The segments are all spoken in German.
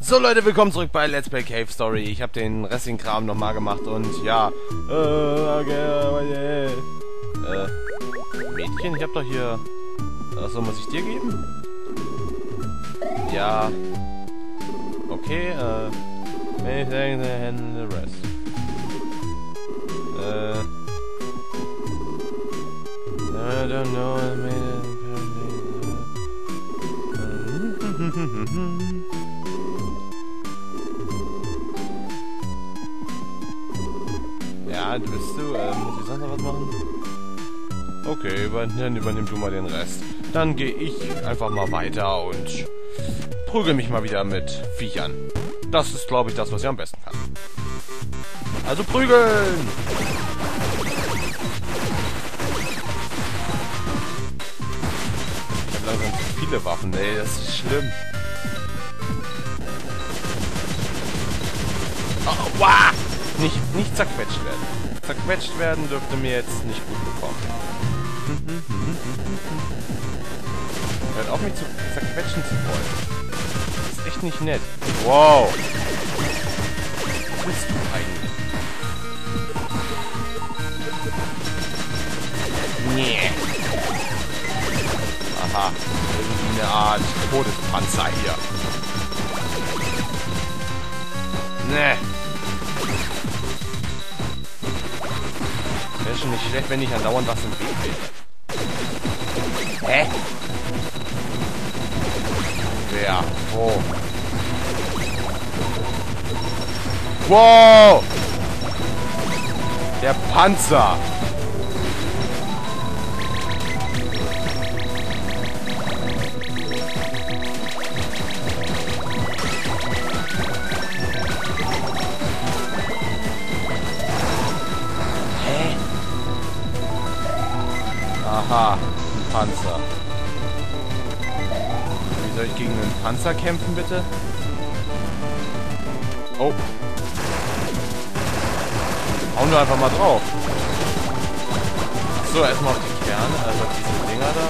So Leute, willkommen zurück bei Let's Play Cave Story. Ich habe den restlichen Kram nochmal gemacht und ja. Äh, okay, äh, Mädchen, ich habe doch hier... Achso, muss ich dir geben? Ja. Okay, äh... Thanks and the rest. Äh... I don't know, I Sonst noch was machen? Okay, dann übernimm du mal den Rest. Dann gehe ich einfach mal weiter und prügel mich mal wieder mit Viechern. Das ist, glaube ich, das, was ich am besten kann. Also prügeln! Ich habe langsam viele Waffen, ey, das ist schlimm. Oh, wow! Nicht, nicht zerquetscht werden. Zerquetscht werden dürfte mir jetzt nicht gut bekommen. Hört auf mich zu zerquetschen zu wollen. Das ist echt nicht nett. Wow. Was willst du eigentlich? Nee. Aha. Irgendwie eine Art Todespanzer hier. Nee. Schon nicht schlecht, wenn ich andauernd was im Weg bin. Hä? Wer? Wo? Wow! Der Panzer! Aha, ein Panzer. Wie soll ich gegen einen Panzer kämpfen, bitte? Oh. Hauen wir einfach mal drauf. So, erstmal auf die Kerne, also auf diese Dinger da.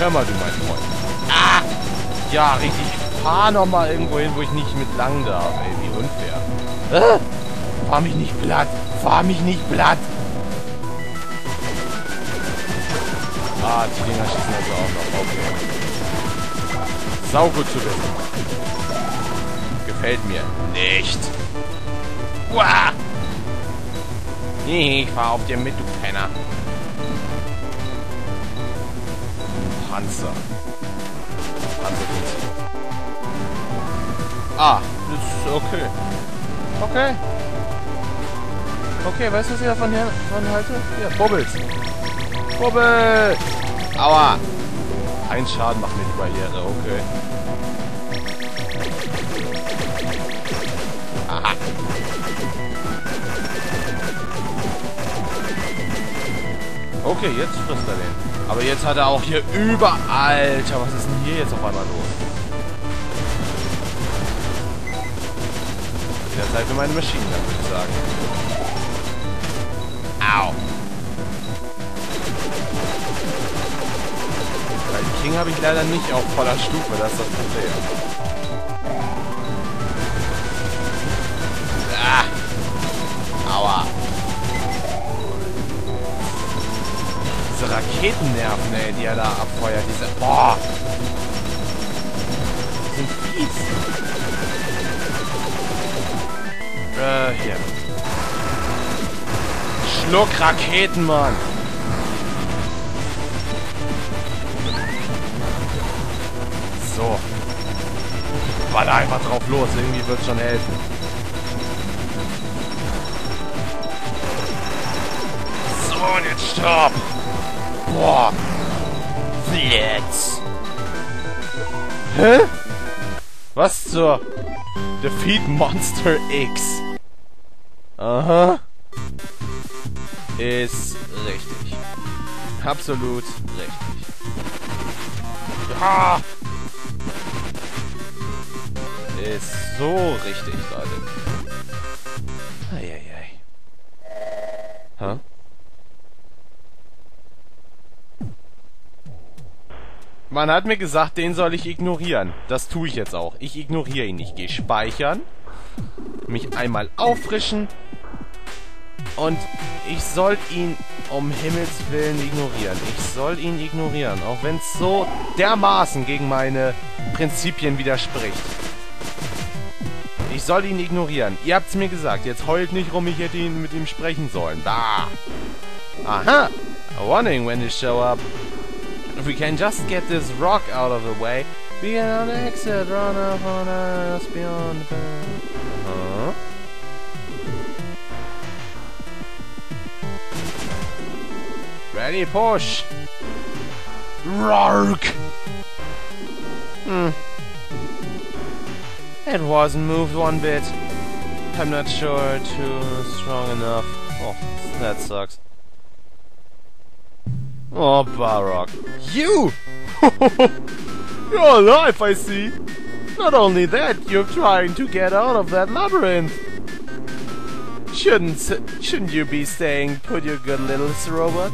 Hör mal, du mein Freund. Ah! Ja, richtig. Fahr noch mal irgendwo hin, wo ich nicht mit lang darf, ey. Wie unfair. Ah! Fahr mich nicht platt. Fahr mich nicht platt. Ah, die Dinger schießen also auch noch. Okay. Sau gut zu wissen. Gefällt mir nicht. Uah! Ich fahr auf dir mit, du Penner. Panzer. Panzer Ah, das ist okay. Okay. Okay, weißt du, was ich davon her von halte? Ja, Bubbles. Bubbel! Aua! Ein Schaden macht mir die Barriere, okay. Aha. Okay, jetzt frisst er den. Aber jetzt hat er auch hier überall... Alter, was ist denn hier jetzt auf einmal los? Der Zeit für meine Maschinen, würde ich sagen. Habe ich leider nicht auf voller Stufe, das ist das Problem. Ah. Aua. Diese Raketennerven, ey, die er da abfeuert, diese... Boah. Die sind fies. Äh, hier. Schluck Raketen, Mann. So. Baller einfach drauf los. Irgendwie wird schon helfen. So, und jetzt stopp. Boah. Flitz. Hä? Was zur... Defeat Monster X. Aha ist richtig. Absolut richtig. Ja! Ist so richtig, Leute. Eieiei. Hä? Man hat mir gesagt, den soll ich ignorieren. Das tue ich jetzt auch. Ich ignoriere ihn. Ich gehe speichern. Mich einmal auffrischen. Und ich soll ihn um Himmels Willen ignorieren. Ich soll ihn ignorieren. Auch wenn es so dermaßen gegen meine Prinzipien widerspricht. Ich soll ihn ignorieren. Ihr habt's mir gesagt. Jetzt heult nicht rum, ich hätte ihn mit ihm sprechen sollen. Da. Aha. A warning when you show up. If we can just get this rock out of the way, we can on exit, run off on us beyond the Huh? Ready, push! Rourke! Hmm. It wasn't moved one bit. I'm not sure too strong enough. Oh, that sucks. Oh, Barrock. You! you're alive, I see. Not only that, you're trying to get out of that labyrinth. Shouldn't shouldn't you be staying put, you good little robot?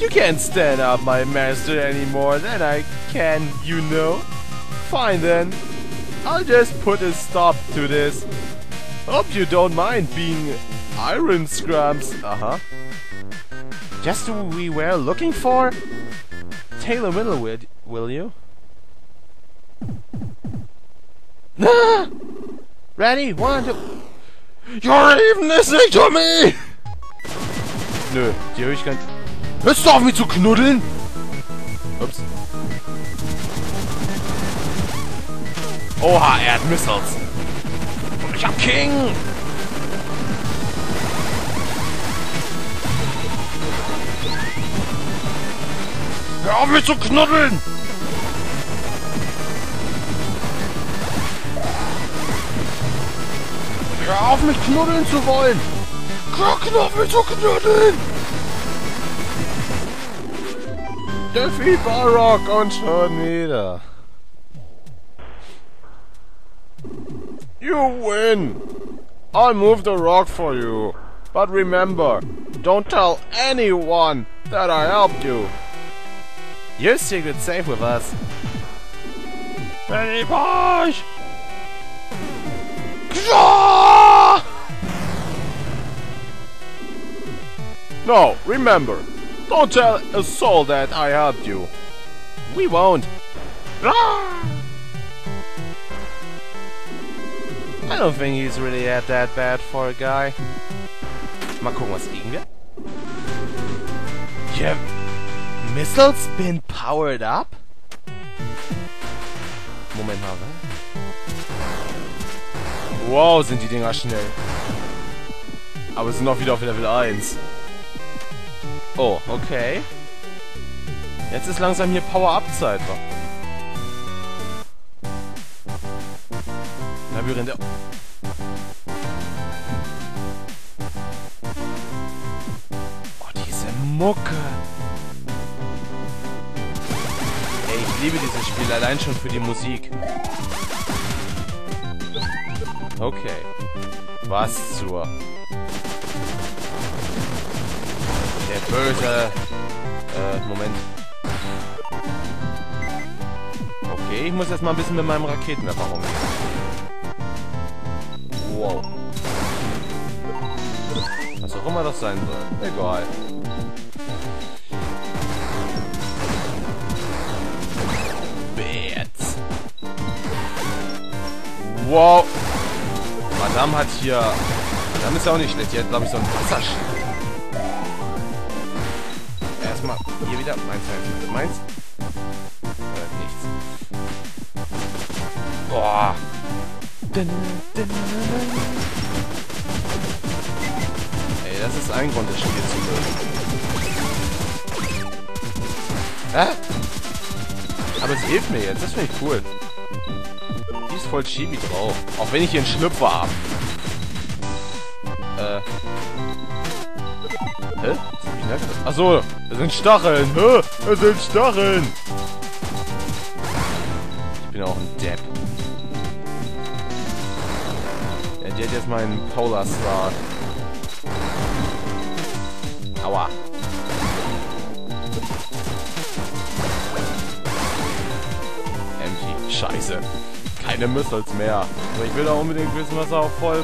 You can't stand up my master anymore than I can, you know. Fine then. I'll just put a stop to this. Hope you don't mind being Iron Scrums. Uh-huh. Just who we were looking for? Taylor Middlewood, will you? Ready? One, two... You're even listening to me! Nö, die höre ich gar nicht. Hörst du auf mich zu knuddeln? Ups. Oha, er hat Missiles. Und ich hab King! Hör auf mich zu knuddeln! Hör auf mich knuddeln zu wollen! Hör auf mich zu knuddeln! Steffi Barock und schon wieder. You win! I'll move the rock for you. But remember, don't tell anyone that I helped you. Your secret's safe with us. Push! No, remember, don't tell a soul that I helped you. We won't. I don't think he's really at that bad for a guy. Mal gucken, was kriegen wir. You have missiles been powered up? Moment mal, was? Wow, sind die Dinger schnell. Aber sind auch wieder auf Level 1. Oh, okay. Jetzt ist langsam hier Power-Up-Zeit, wa? Labyrinthe. Oh, diese Mucke. Ey, ich liebe dieses Spiel, allein schon für die Musik. Okay. Was zur... Der böse... Äh, Moment. Okay, ich muss jetzt mal ein bisschen mit meinem Raketenwerfer rumgehen. Auch immer das sein soll. Egal. Bats. Wow. Madame hat hier... Madame ist ja auch nicht schlecht. Die hat, glaube ich, so einen Wasserschild. Erstmal hier wieder. Meins, meins, meins. Äh, nichts. Boah. Ey, das ist ein Grund, das Spiel zu mögen. Hä? Aber es hilft mir jetzt. Das finde ich cool. Die ist voll chibi drauf. Auch wenn ich hier einen Schlüpfer habe. Äh. Hä? Achso, das sind Stacheln. Hä? Das sind Stacheln. Ich bin auch ein Depp. Ja, die hat jetzt meinen Polar Star. Aua. scheiße. Keine Missiles mehr. Aber ich will da unbedingt wissen, was er auch voll.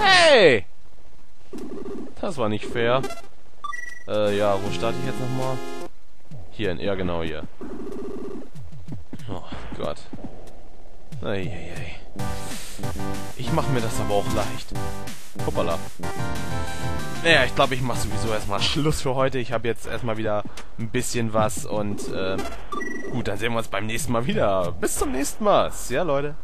Hey! Das war nicht fair. Äh, ja, wo starte ich jetzt nochmal? Hier, ja genau hier. Oh Gott. Eieiei. Ich mache mir das aber auch leicht. Hoppala. Naja, ich glaube, ich mache sowieso erstmal Schluss für heute. Ich habe jetzt erstmal wieder ein bisschen was und äh, gut, dann sehen wir uns beim nächsten Mal wieder. Bis zum nächsten Mal. Ja, Leute.